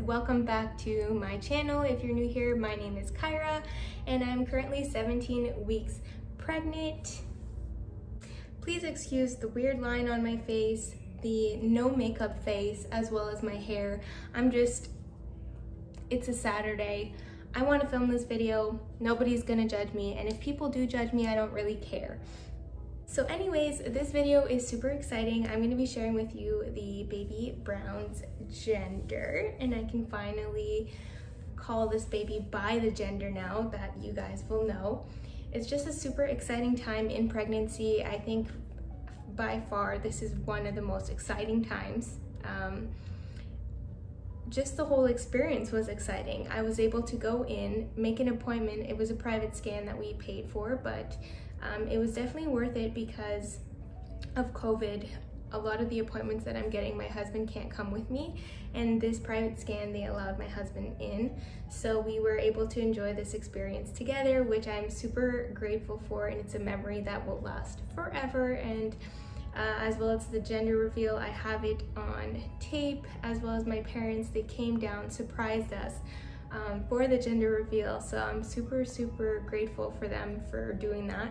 welcome back to my channel. If you're new here, my name is Kyra and I'm currently 17 weeks pregnant. Please excuse the weird line on my face, the no makeup face, as well as my hair. I'm just, it's a Saturday. I want to film this video. Nobody's gonna judge me and if people do judge me, I don't really care. So anyways, this video is super exciting. I'm gonna be sharing with you the baby Brown's gender and I can finally call this baby by the gender now that you guys will know. It's just a super exciting time in pregnancy. I think by far this is one of the most exciting times. Um, just the whole experience was exciting. I was able to go in, make an appointment. It was a private scan that we paid for, but um, it was definitely worth it because of COVID. A lot of the appointments that I'm getting, my husband can't come with me. And this private scan, they allowed my husband in. So we were able to enjoy this experience together, which I'm super grateful for. And it's a memory that will last forever. And uh, as well as the gender reveal, I have it on tape, as well as my parents, they came down, surprised us um, for the gender reveal. So I'm super, super grateful for them for doing that.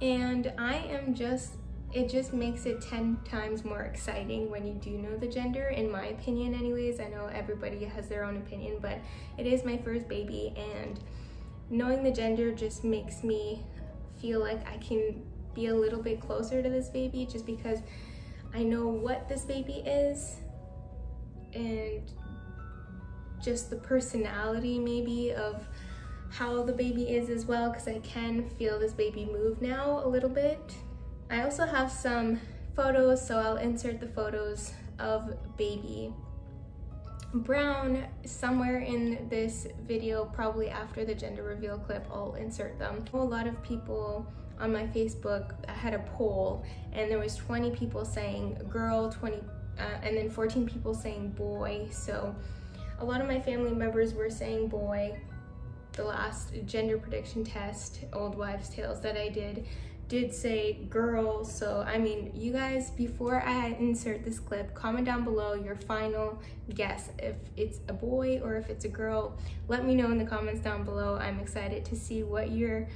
And I am just, it just makes it 10 times more exciting when you do know the gender, in my opinion anyways. I know everybody has their own opinion, but it is my first baby and knowing the gender just makes me feel like I can be a little bit closer to this baby just because I know what this baby is and just the personality maybe of how the baby is as well because I can feel this baby move now a little bit. I also have some photos so I'll insert the photos of baby brown somewhere in this video probably after the gender reveal clip I'll insert them. A lot of people on my Facebook I had a poll and there was 20 people saying girl 20 uh, and then 14 people saying boy so a lot of my family members were saying boy. The last gender prediction test, Old Wives Tales that I did, did say girl. So, I mean, you guys, before I insert this clip, comment down below your final guess. If it's a boy or if it's a girl, let me know in the comments down below. I'm excited to see what your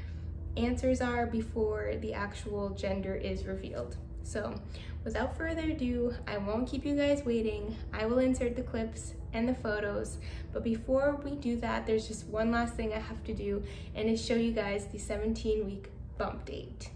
answers are before the actual gender is revealed. So without further ado, I won't keep you guys waiting. I will insert the clips and the photos. But before we do that, there's just one last thing I have to do and is show you guys the 17 week bump date.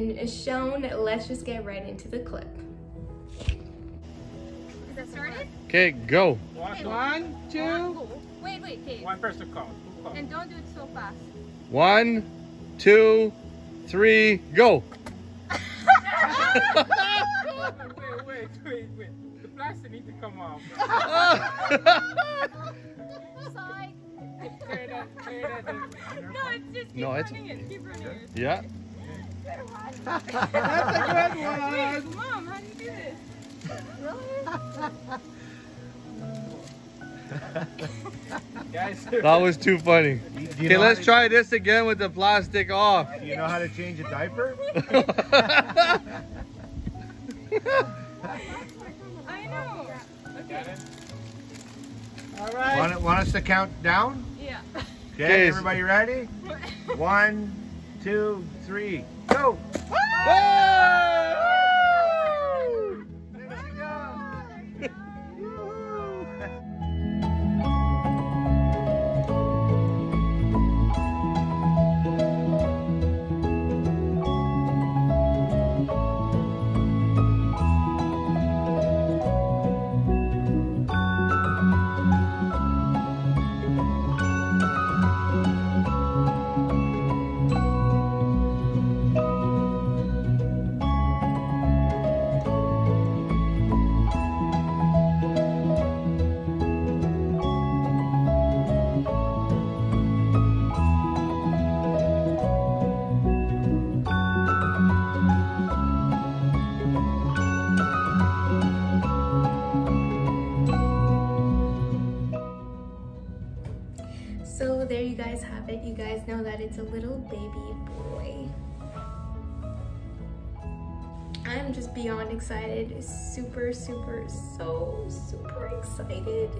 Now that been shown, let's just get right into the clip. Is that started? Okay, go. Okay, One, two. Wait, wait, okay. One person call. Call? And don't do it so fast. One, two, three, go. wait, wait, wait, wait. The plastic need to come off. Side. Clear that, clear that. No, it's just keep No, it's- it. Keep running it. yeah. That's a good Wait. Mom, how do you do this? Guys, That was too funny. Do you Okay, know let's how try this again with the plastic off. Do you know how to change a diaper? I know. got it? Want, want us to count down? Yeah. Okay, Okay. everybody ready? One, two, three, go! That it's a little baby boy. I'm just beyond excited, super, super, so super excited.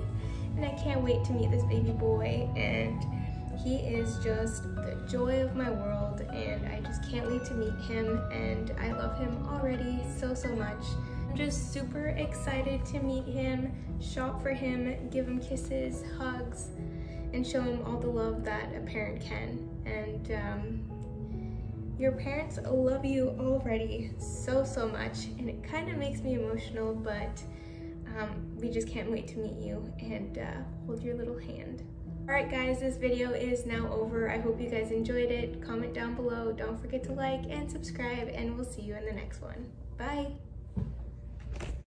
And I can't wait to meet this baby boy. And he is just the joy of my world. And I just can't wait to meet him. And I love him already so, so much. I'm just super excited to meet him, shop for him, give him kisses, hugs, and show him all the love that parent can. And um, your parents love you already so, so much, and it kind of makes me emotional, but um, we just can't wait to meet you and uh, hold your little hand. Alright guys, this video is now over. I hope you guys enjoyed it. Comment down below. Don't forget to like and subscribe, and we'll see you in the next one. Bye!